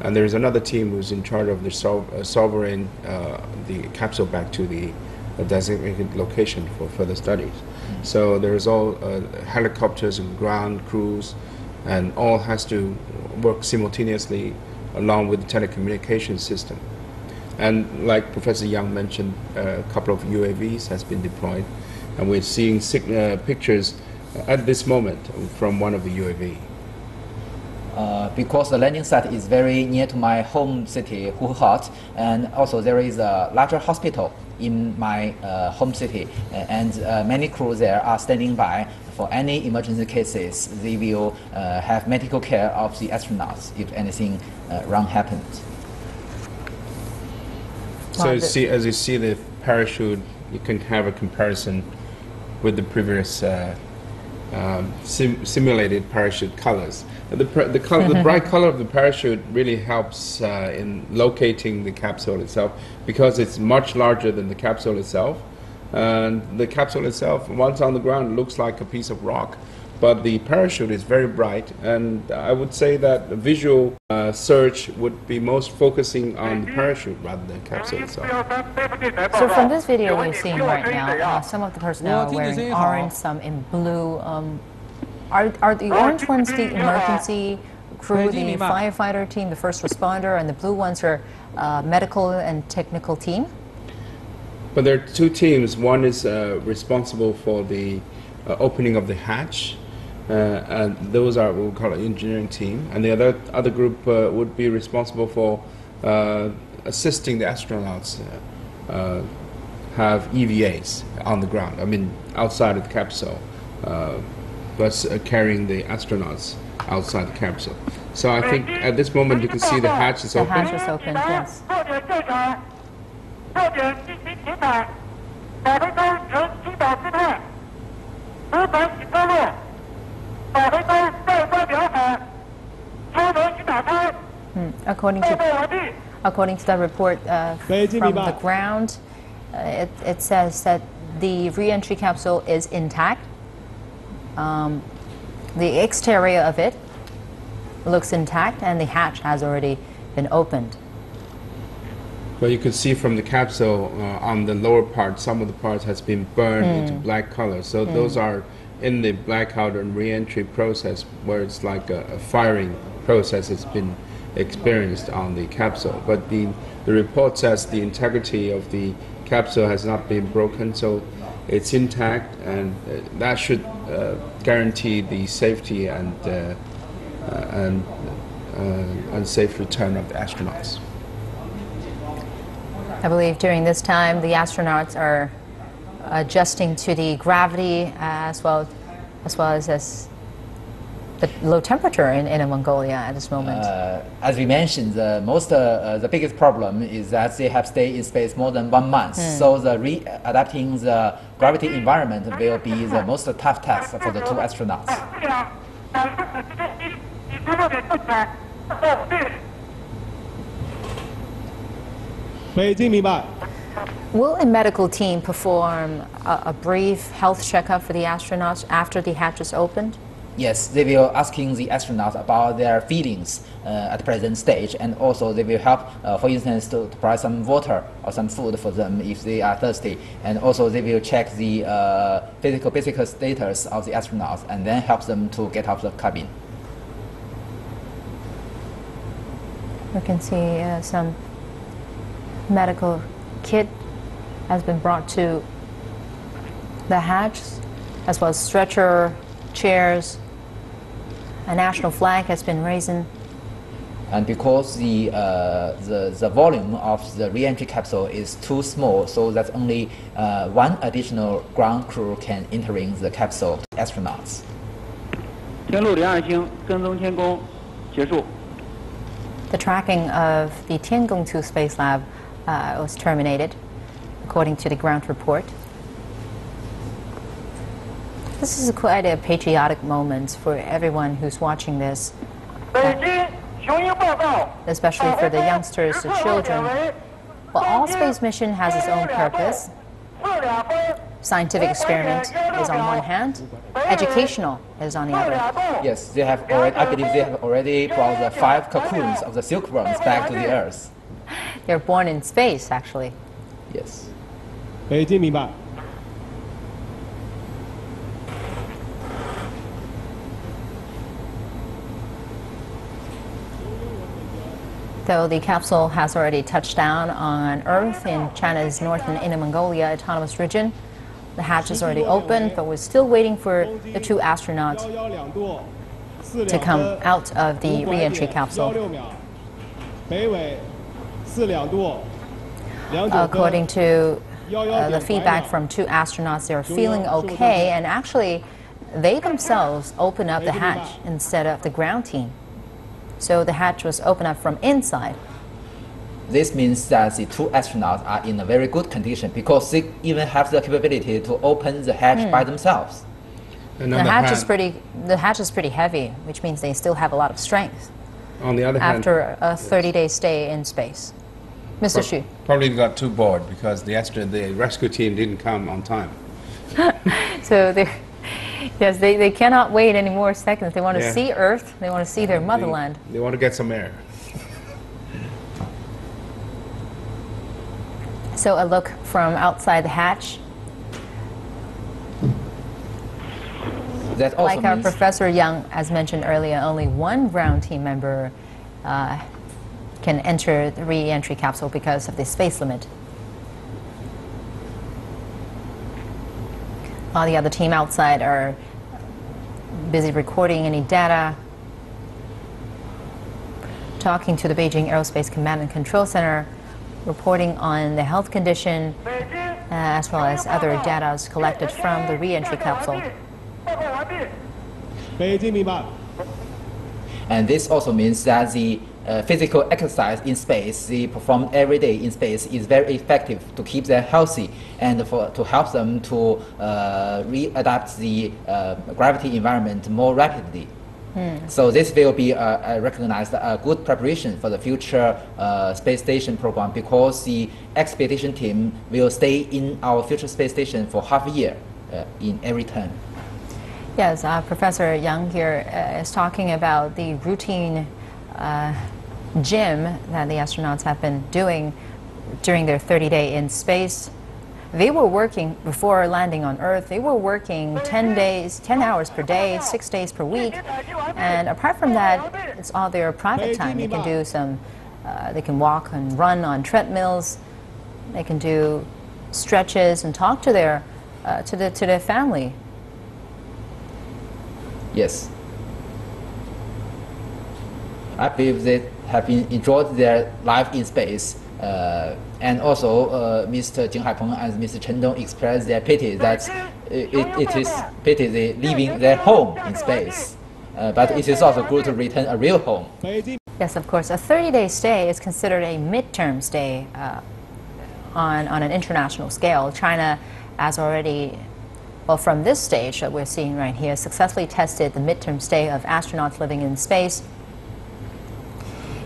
and there's another team who's in charge of the sol- uh, sovereign uh, the capsule back to the uh, designated location for further studies. So there's all uh, helicopters and ground crews, and all has to work simultaneously along with the telecommunication system. And like Professor Yang mentioned, uh, a couple of UAVs has been deployed, and we're seeing uh, pictures at this moment from one of the UAV. uh, because the landing site is very near to my home city, Hohhot, and also there is a larger hospital in my uh, home city, a- and uh, many crews there are standing by for any emergency cases. They will uh, have medical care of the astronauts if anything uh, wrong happens. So you see, as you see the parachute, you can have a comparison with the previous uh, um, sim- simulated parachute colors. The, the, color, the [laughs] bright color of the parachute really helps uh, in locating the capsule itself because it's much larger than the capsule itself. And the capsule itself, once on the ground, looks like a piece of rock. But the parachute is very bright, and I would say that the visual uh, search would be most focusing on the parachute rather than the capsule itself. So from this video we're seeing right now, uh, some of the personnel are wearing orange, some in blue. Um, are, are the oh, orange ones the emergency crew, the firefighter team, the first responder, and the blue ones are uh, medical and technical team? But there are two teams. One is uh, responsible for the uh, opening of the hatch. Uh, and those are what we call it engineering team. And the other, other group uh, would be responsible for uh, assisting the astronauts have EVAs on the ground, I mean, outside of the capsule bus uh, carrying the astronauts outside the capsule. So I think at this moment you can see the hatch is open. The hatch is open, yes. Hmm, according to according to the report uh, from the ground, uh, it, it says that the re-entry capsule is intact um, the exterior of it looks intact, and the hatch has already been opened. But you can see from the capsule uh, on the lower part, some of the parts has been burned into black color. So those are in the blackout and re-entry process, where it's like a, a firing process has been experienced on the capsule. But the the report says the integrity of the capsule has not been broken, so it's intact, and uh, that should uh, guarantee the safety and uh, and and safe return of the astronauts. I believe during this time, the astronauts are adjusting to the gravity as well as well as this, the low temperature in Inner Mongolia at this moment? Uh, as we mentioned, the most uh, uh, the biggest problem is that they have stayed in space more than one month. Mm. So the re-adapting the gravity environment will be the most tough task for the two astronauts. Will a medical team perform a, a brief health checkup for the astronauts after the hatch is opened? Yes, they will asking the astronauts about their feelings uh, at present stage, and also they will help, uh, for instance, to, to provide some water or some food for them if they are thirsty, and also they will check the uh, physical basic status of the astronauts, and then help them to get out of the cabin. We can see uh, some medical kit has been brought to the hatch, as well as stretcher, chairs A national flag has been raised. And because the, uh, the, the volume of the re-entry capsule is too small, so that only uh, one additional ground crew can entering the capsule, astronauts. 天路两岸星跟踪天宫结束。 The tracking of the Tiangong 2 Space Lab uh, was terminated, according to the ground report. This is quite a patriotic moment for everyone who's watching this, 北京雄鹰报告。 especially for the youngsters, the children. But all space mission has its own purpose. 四两分， Scientific experiment is on one hand, educational is on the 四 other. 两度。 Yes, they have already, I believe they have already brought the five cocoons of the silkworms back to the Earth. They're born in space, actually. Yes. 北京明白。 though the capsule has already touched down on Earth in China's northern Inner Mongolia autonomous region, the hatch is already open, but we're still waiting for the two astronauts to come out of the re-entry capsule. According to uh, the feedback from two astronauts, they're feeling okay, and actually, they themselves open up the hatch instead of the ground team. So the hatch was opened up from inside. This means that the two astronauts are in a very good condition because they even have the capability to open the hatch by hmm. themselves. And The the, hatch hand, is pretty. The hatch is pretty heavy, which means they still have a lot of strength on the other hand, after a 30-day stay in space. Mr. Xu. probably got too bored because the astro the rescue team didn't come on time. [laughs] So they, yes, they, they cannot wait any more seconds. They want to Yeah. see Earth. They want to see their motherland. They, they want to get some air. So a look from outside the hatch, That also like our Professor Yang, as mentioned earlier, only one ground team member uh, can enter the re-entry capsule because of the space limit. All the other team outside are busy recording any data, talking to the Beijing Aerospace Command and Control Center, reporting on the health condition, uh, as well as other data collected from the reentry capsule. And this also means that the uh, physical exercise in space they perform every day in space is very effective to keep them healthy and for, to help them to uh, readapt the uh, gravity environment more rapidly. So this will be uh, uh, recognized a good preparation for the future uh, space station program because the expedition team will stay in our future space station for half a year uh, in every turn. Yes, uh, Professor Yang here uh, is talking about the routine uh, gym that the astronauts have been doing during their 30 day in space. They were working before landing on Earth. They were working 10 days, 10 hours per day, six days per week. And apart from that, it's all their private time. They can do some, uh, they can walk and run on treadmills. They can do stretches and talk to their, uh, to the, to their family. Yes. I believe they have been enjoyed their life in space. Uh, and also, uh, Mr. Jing Haipeng and Mr. Chen Dong expressed their pity that it, it is pity they leaving their home in space. Uh, but it is also good to return a real home. Yes, of course. A 30-day stay is considered a midterm stay uh, on, on an international scale. China has already, well, from this stage that we're seeing right here, successfully tested the midterm stay of astronauts living in space.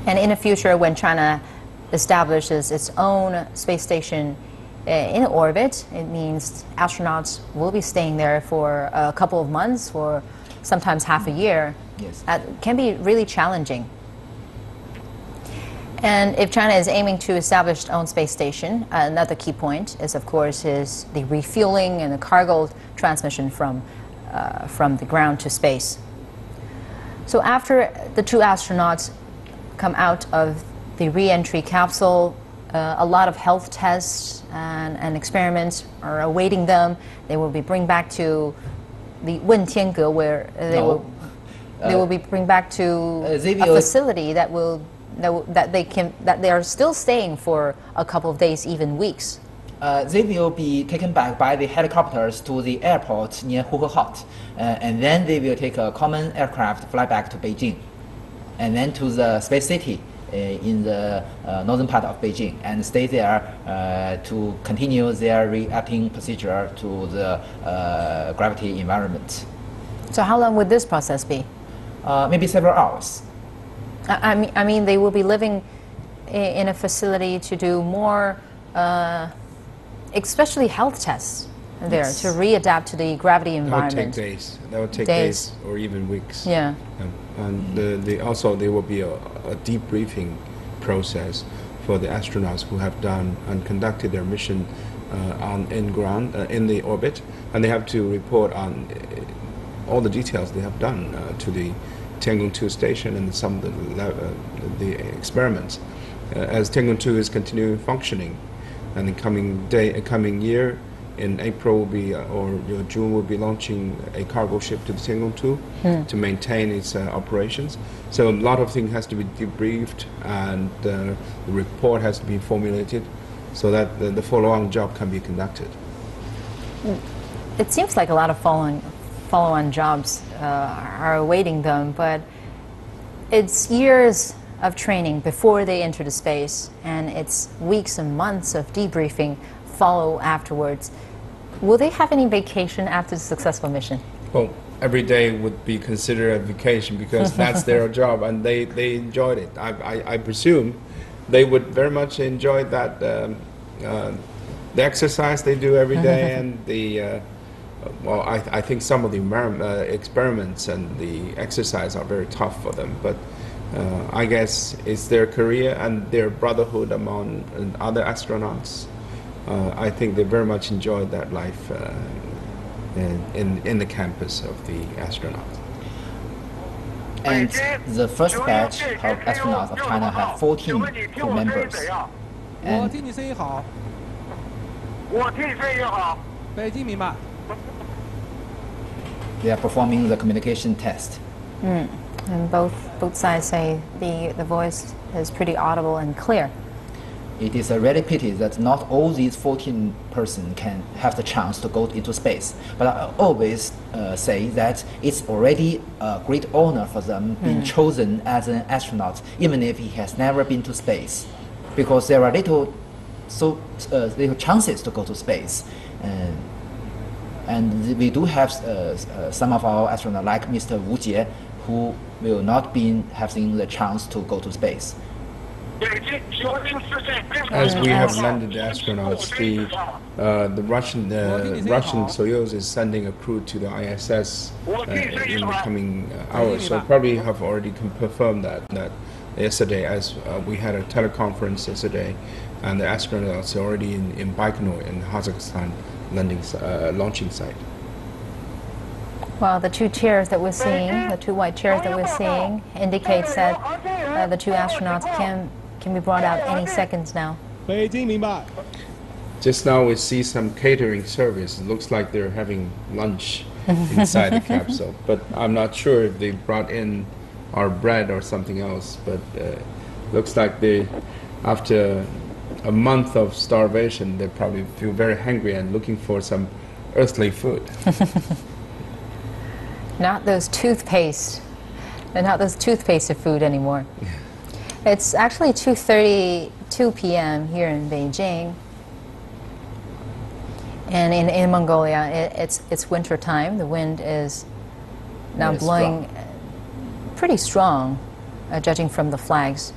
And in the future, when China establishes its own space station uh, in orbit, it means astronauts will be staying there for a couple of months, or sometimes half a year. Yes. That can be really challenging. And if China is aiming to establish its own space station, another key point is, of course, is the refueling and the cargo transmission from, uh, from the ground to space. So after the two astronauts come out of the re-entry capsule, uh, a lot of health tests and, and experiments are awaiting them. They will be bring back to the Wentienge, where uh, they No. will they will be bring back to uh, a facility that will that, that they can that they are still staying for a couple of days, even weeks. Uh, they will be taken back by the helicopters to the airport near Huhehot, uh, and then they will take a common aircraft, fly back to Beijing, and then to the space city uh, in the uh, northern part of Beijing, and stay there uh, to continue their reacting procedure to the uh, gravity environment. So how long would this process be? Uh, maybe several hours. I, I mean, I mean, they will be living in a facility to do more, uh, especially health tests there Yes. to readapt to the gravity That would take environment. days. That would take Days. days, or even weeks. Yeah. Um, and the, the, also there will be a, a debriefing process for the astronauts who have done and conducted their mission uh, on in ground uh, in the orbit, and they have to report on uh, all the details they have done uh, to the Tiangong 2 station and some of the, uh, the experiments. Uh, as Tiangong 2 is continuing functioning, and in coming day, coming year, in April will be uh, or you know, June will be launching a cargo ship to the Tiangong 2 to maintain its uh, operations. So a lot of things has to be debriefed, and uh, the report has to be formulated, so that the, the follow-on job can be conducted. It seems like a lot of follow-on, follow-on jobs uh, are awaiting them, but it's years of training before they enter the space, and it's weeks and months of debriefing follow afterwards. Will they have any vacation after the successful mission? Well, every day would be considered a vacation because [laughs] that's their job and they, they enjoyed it. I, I, I presume they would very much enjoy that, um, uh, the exercise they do every day [laughs] and the, uh, well, I, I think some of the uh, experiments and the exercise are very tough for them, but uh, I guess it's their career and their brotherhood among uh, other astronauts uh, I think they very much enjoyed that life uh, in, in the campus of the astronauts. And the first batch of astronauts of China had 14 crew members. And they are performing the communication test. Mm. And both, both sides say the, the voice is pretty audible and clear. It is a really pity that not all these 14 persons can have the chance to go into space. But I always uh, say that it's already a great honor for them being chosen as an astronaut, even if he has never been to space, because there are little, so uh, little chances to go to space. And and we do have uh, uh, some of our astronauts, like Mr. Wu Jie, who will not be having the chance to go to space. As we have landed the astronauts, the uh, the Russian the Russian Soyuz is sending a crew to the ISS uh, in the coming uh, hours. So probably have already confirmed that that yesterday, as uh, we had a teleconference yesterday, and the astronauts are already in, in Baikonur in Kazakhstan landing uh, launching site. Well, the two chairs that we're seeing, the two white chairs that we're seeing, indicates that uh, the two astronauts can can be brought out any seconds now. Just now we see some catering service. It looks like they're having lunch [laughs] inside the capsule. But I'm not sure if they brought in our bread or something else. But uh, looks like they, after a month of starvation, they probably feel very hungry and looking for some earthly food. [laughs] not those toothpaste, and not those toothpaste of food anymore. [laughs] It's actually 2:32 p.m. here in Beijing, and in, in Mongolia, it, it's it's winter time. The wind is now Very blowing pretty strong, uh, judging from the flags.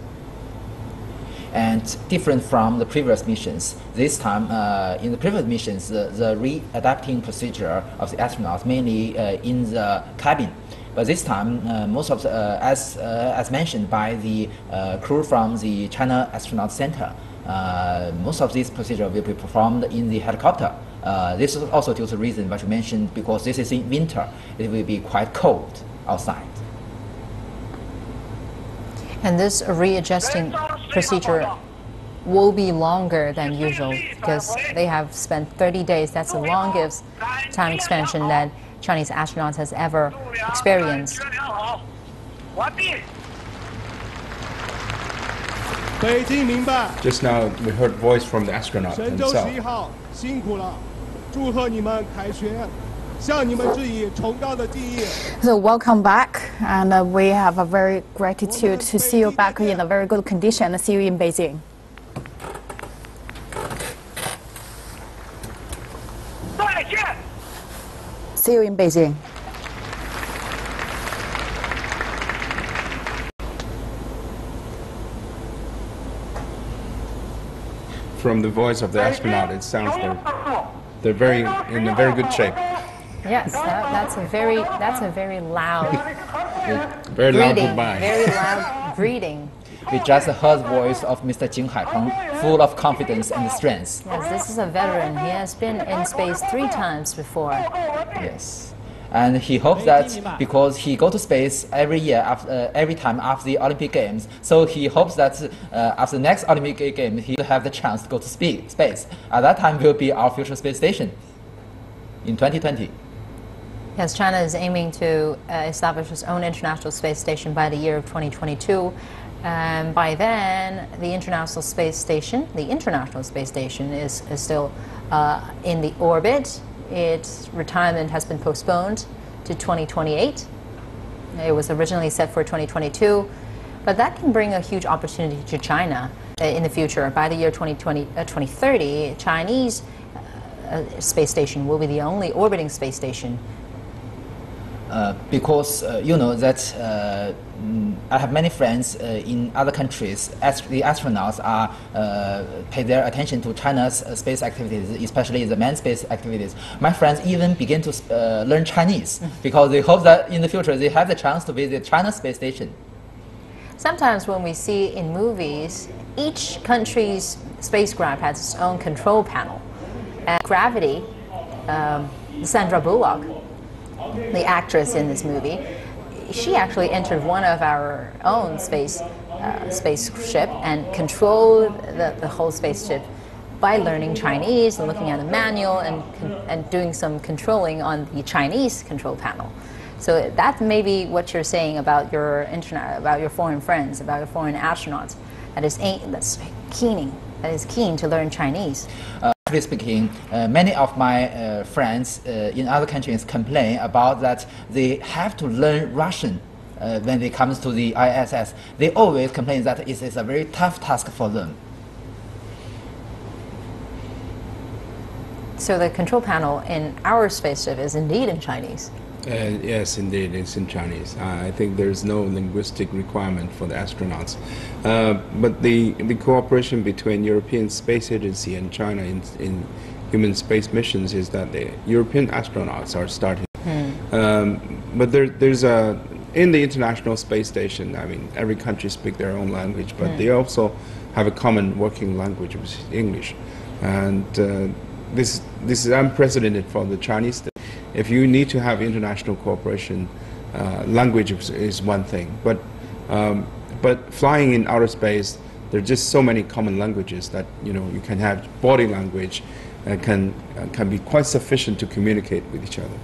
and different from the previous missions. This time, uh, in the previous missions, the, the readapting procedure of the astronauts mainly uh, in the cabin, But this time, uh, most of the, uh, as uh, as mentioned by the crew from the China Astronaut Center, most of these procedure will be performed in the helicopter. This is also due to the reason what you mentioned because this is in winter, it will be quite cold outside. And this readjusting procedure will be longer than usual because they have spent 30 days. That's the longest time expansion that Chinese astronauts has ever experienced. 完毕。北京明白， Just now we heard voice from the astronaut 神舟十 himself. 一号辛苦了，祝贺你们凯旋，向你们致以崇高的敬意。 So welcome back, and uh, we have a very gratitude to see you back in a very good condition. and See you in Beijing. See you in Beijing. From the voice of the astronaut, it sounds they're, they're very in a very good shape. Yes, that, that's a very that's a very loud Very loud greeting, goodbye. very loud greeting. We just heard the voice of Mr. Jing Haipeng, full of confidence and strength. Yes, this is a veteran. He has been in space three times before. Yes. And he hopes that because he go to space every year, after, uh, every time after the Olympic Games, so he hopes that uh, after the next Olympic Games, he will have the chance to go to spe- space. At that time, will be our future space station in 2020. Yes, China is aiming to uh, establish its own international space station by the year of 2022. And by then, the International Space Station, the International Space Station, is, is still uh, in the orbit. Its retirement has been postponed to 2028. It was originally set for 2022, but that can bring a huge opportunity to China uh, in the future. By the year 2020, uh, 2030, Chinese uh, space station will be the only orbiting space station Uh, because uh, you know that mm, I have many friends uh, in other countries. Ast- the astronauts are uh, pay their attention to China's uh, space activities, especially the manned space activities. My friends even begin to uh, learn Chinese because they hope that in the future they have the chance to visit China's space station. Sometimes when we see in movies, each country's spacecraft has its own control panel. And Gravity, um, Sandra Bullock, the actress in this movie, she actually entered one of our own space uh, spaceship and controlled the, the whole spaceship by learning Chinese and looking at the manual and, and doing some controlling on the Chinese control panel. So that may be what you're saying about your internet, about your foreign friends, about your foreign astronauts. That is that's keening, that is keen to learn Chinese. Frankly speaking, uh, many of my uh, friends uh, in other countries complain about that they have to learn Russian uh, when it comes to the ISS. They always complain that it is a very tough task for them. So the control panel in our spaceship is indeed in Chinese. Uh, yes, indeed, it's in Chinese. Uh, I think there's no linguistic requirement for the astronauts. Uh, but the, the cooperation between European Space Agency and China in, in human space missions is that the European astronauts are starting. Um, but there, there's a in the International Space Station. I mean, every country speaks their own language, but they also have a common working language, which is English, and uh, this this is unprecedented for the Chinese. If you need to have international cooperation, uh, language is, one thing, but um, but flying in outer space, there are just so many common languages that you know you can have body language, uh, can uh, can be quite sufficient to communicate with each other.